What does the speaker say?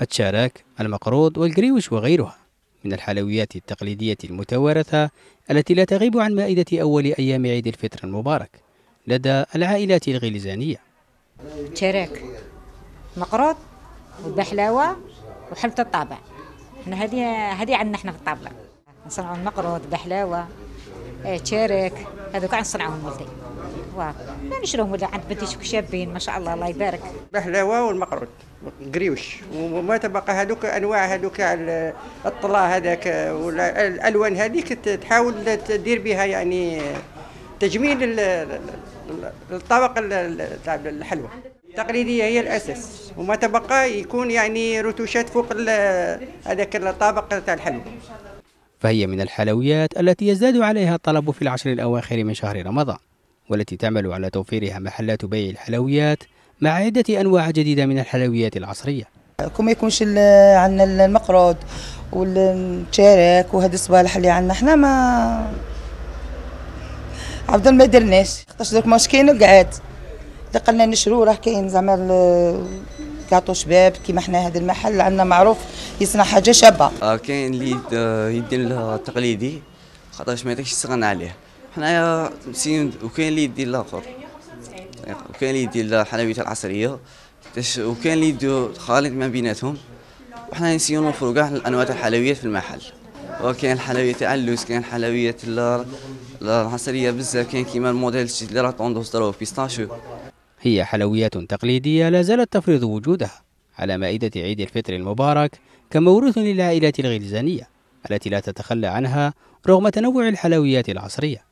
التشارك المقروض والقريوش وغيرها من الحلويات التقليدية المتوارثة التي لا تغيب عن مائدة أول أيام عيد الفطر المبارك لدى العائلات الغليزانية تشارك مقروض وبحلاوة وحلة الطابع. هذه هذه عندنا إحنا في الطابلة. نصنعوا المقروض بحلاوة. آه تشارك. هذوك نصنعوهم ولدي. واو. نشروهم ولدي عند بنتي شابين ما شاء الله الله يبارك. بحلاوة والمقروض قريوش. وما تبقى هذوك أنواع هذوك الطلا هذاك الألوان هذيك تحاول تدير بها يعني تجميل الطبق تاع الحلوى التقليديه هي الأساس. وما تبقى يكون يعني رتوشات فوق هذاك الطابق تاع الحلوى فهي من الحلويات التي يزداد عليها الطلب في العشر الأواخر من شهر رمضان والتي تعمل على توفيرها محلات بيع الحلويات مع عدة أنواع جديدة من الحلويات العصرية. كما يكونش عندنا المقروض والشارك وهذه الصبالح اللي عندنا إحنا ما عبد ما درناش خاطرش درك ماش كاين وقعد قلنا نشرو راه كاين زعما كاطو شباب كيما حنا هذا المحل عندنا معروف يصنع حاجة شابة. آه كاين اللي يدير التقليدي خاطرش ما يقدرش يستغنى عليه. حنايا وكاين اللي يدير الآخر وكاين اللي يدير الحلويات العصرية. وكاين اللي يدير خالط ما بيناتهم. وحنا نسييو نوفروا كاع انواع الحلويات في المحل. وكاين الحلويات تاع اللوز كاين الحلويات العصرية بزاف. كاين كيما الموديل اللي راه tendance داروه pistachio. هي حلويات تقليدية لا زالت تفرض وجودها على مائدة عيد الفطر المبارك كموروث للعائلات الغلزانية التي لا تتخلى عنها رغم تنوع الحلويات العصرية.